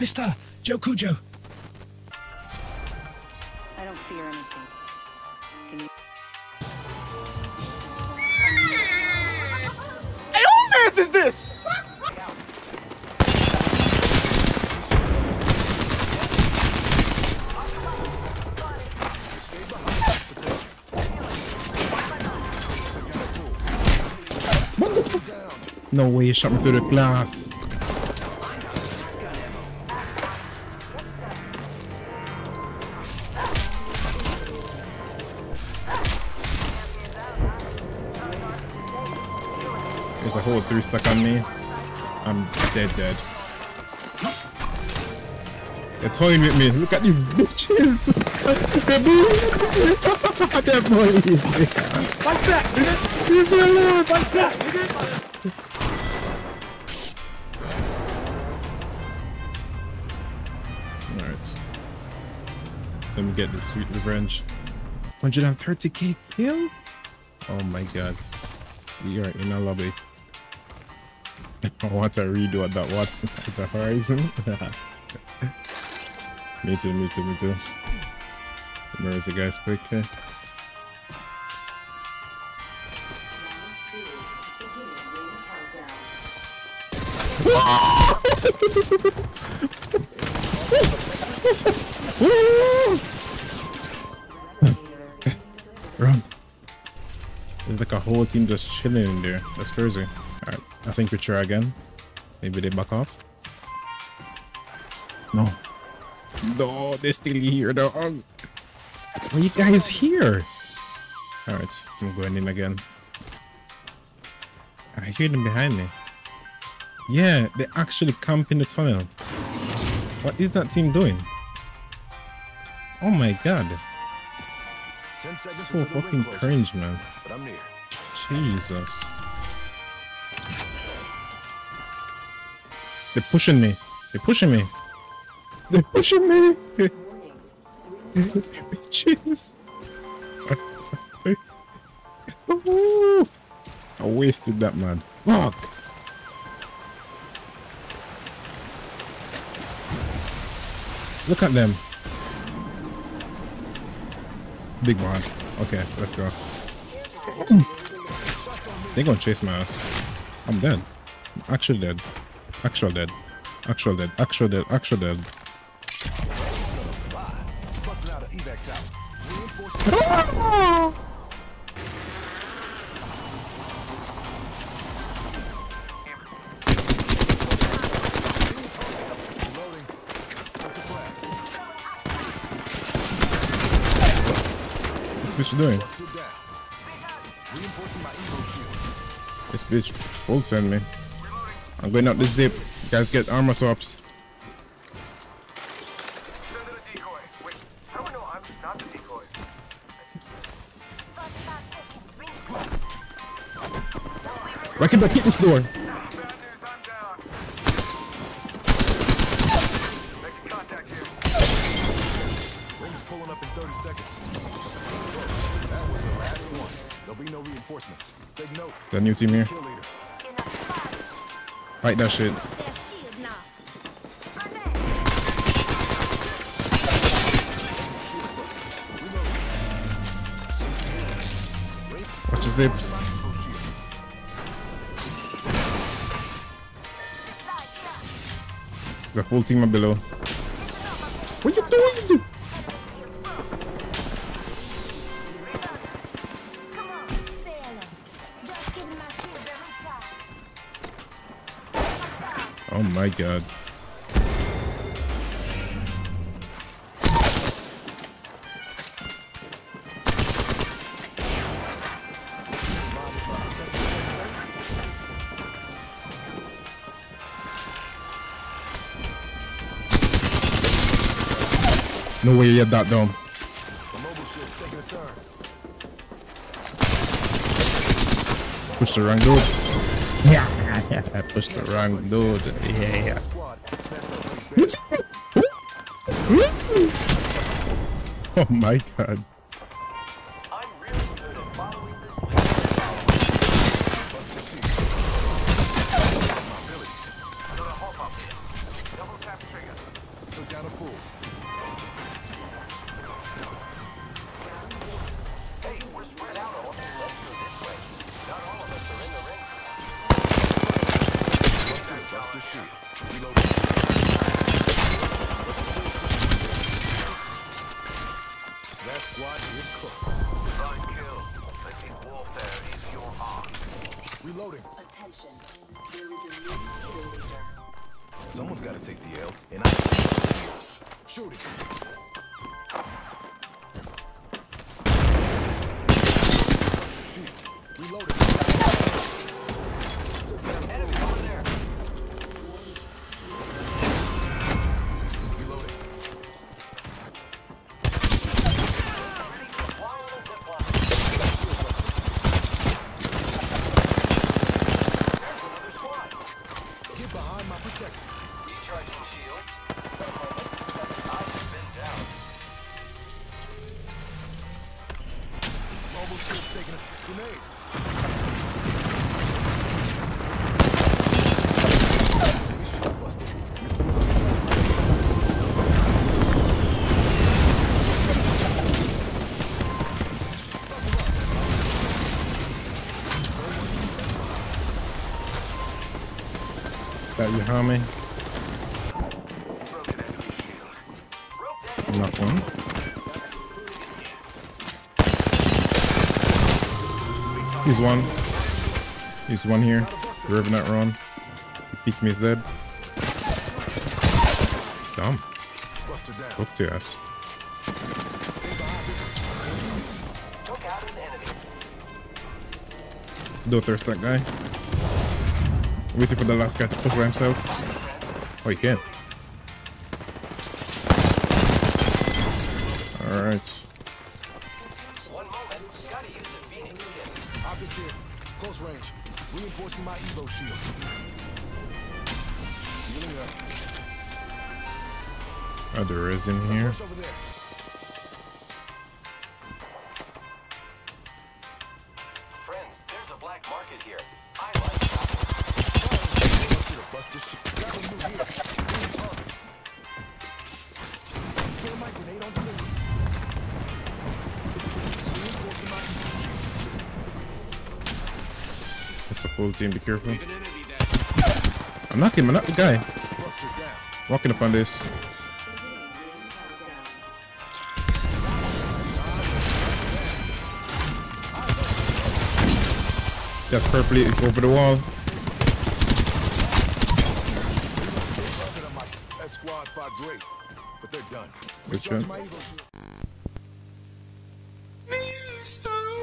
Mr. Jokujo. I don't fear anything. Can you? Hey, who mans is this? No way, you shot me through the glass. There's a whole three stuck on me. I'm dead, dead. They're toying with me. Look at these bitches. They're bullying. They're bullying me. Like that, nigga. Leave me alone. Like that, nigga. Alright. Let me get the sweet revenge. 130k kill? Oh my god. You're in a lobby. I want to redo at that what's at the horizon. me too, me too, me too. Where is the guys quick? eh? Run. There's like a whole team just chilling in there. That's crazy. I think we try again. Maybe they back off. No. No, they're still here, dog. Why you guys here? Alright, I'm going in again. I hear them behind me. Yeah, they actually camp in the tunnel. What is that team doing? Oh my god. So until the ring fucking closes, cringe, man. But I'm near. Jesus. They're pushing me. They're pushing me. They're pushing me. Bitches. I wasted that man. Fuck. Look at them. Big one. Okay, let's go. They're gonna chase my ass. I'm dead. I'm actually dead. Actual dead. Actual dead. Actual dead. Actual dead. What's bitch doing? This bitch full send me. I'm going up the zip. You guys get armor swaps. Why can't I hit this door? Rings pulling in 30 seconds. That the last one. There'll be no reinforcements. Take note. The new team here. Fight that shit. Watch the zips. The whole team are below. What you doing? Oh my god. No way you had that turn. Push the wrong dude. Yeah, yeah, I pushed the wrong dude. Yeah, yeah. Oh my god. Reloading. Attention. There is a new kill leader. Someone's got to take the L, and I. Shoot it. That Knock one. He's one. He's one here. River not run. He beats me, he's dead. Dumb. Hooked to us. an. Don't thirst that guy. Waiting for the last guy to by himself. Oh, he can't. Alright. One moment. Optics here. Close range. Reinforcing my Evo shield. Oh, there is in here. Full team, be careful. I'm knocking him, I'm not the guy. Walking up on this. That's perfectly over the wall. Evo shield. Mr.